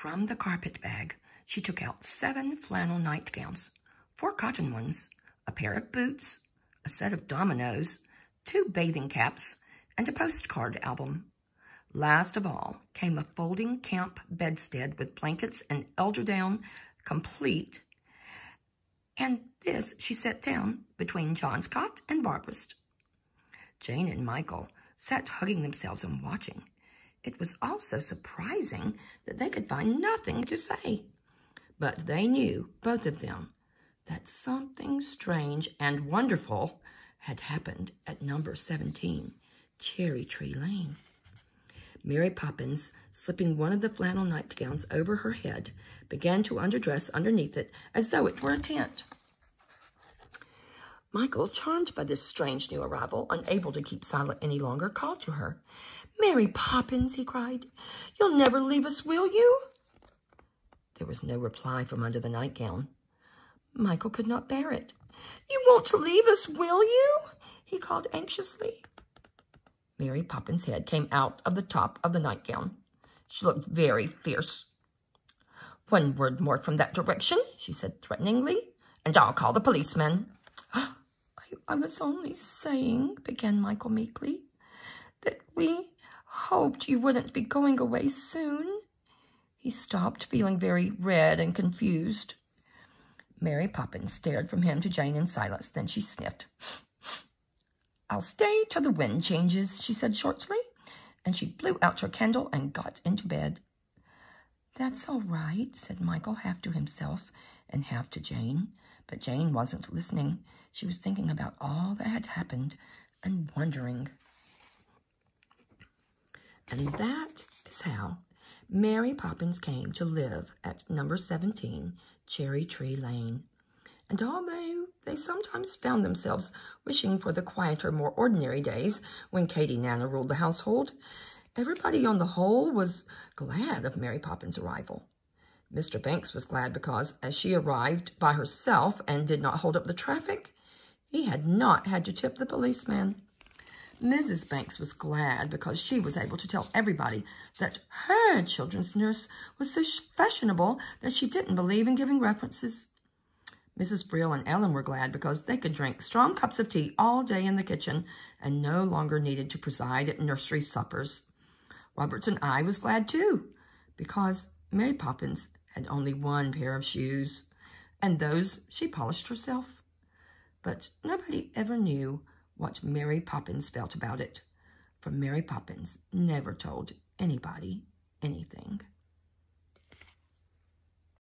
From the carpet bag, she took out seven flannel nightgowns, four cotton ones, a pair of boots, a set of dominoes, two bathing caps, and a postcard album. Last of all came a folding camp bedstead with blankets and eiderdown complete. And this she set down between John's cot and Barbara's. Jane and Michael sat hugging themselves and watching. It was also surprising that they could find nothing to say. But they knew, both of them, that something strange and wonderful had happened at number 17, Cherry Tree Lane. Mary Poppins, slipping one of the flannel nightgowns over her head, began to underdress underneath it as though it were a tent. Michael, charmed by this strange new arrival, unable to keep silent any longer, called to her. Mary Poppins, he cried, you'll never leave us, will you? There was no reply from under the nightgown. Michael could not bear it. You won't leave us, will you? he called anxiously. Mary Poppins' head came out of the top of the nightgown. She looked very fierce. One word more from that direction, she said threateningly, and I'll call the policeman. I, was only saying, began Michael meekly, that we hoped you wouldn't be going away soon. He stopped, feeling very red and confused. Mary Poppins stared from him to Jane in silence. Then she sniffed. I'll stay till the wind changes, she said shortly, and she blew out her candle and got into bed. That's all right, said Michael, half to himself and half to Jane. But Jane wasn't listening. She was thinking about all that had happened and wondering. And that is how Mary Poppins came to live at number 17, Cherry Tree Lane. And although they sometimes found themselves wishing for the quieter, more ordinary days when Katie Nanna ruled the household, everybody on the whole was glad of Mary Poppins' arrival. Mr. Banks was glad because, as she arrived by herself and did not hold up the traffic, he had not had to tip the policeman. Mrs. Banks was glad because she was able to tell everybody that her children's nurse was so fashionable that she didn't believe in giving references. Mrs. Brill and Ellen were glad because they could drink strong cups of tea all day in the kitchen and no longer needed to preside at nursery suppers. Robertson Ay was glad too because Mary Poppins had only one pair of shoes and those she polished herself. But nobody ever knew what Mary Poppins felt about it, for Mary Poppins never told anybody anything.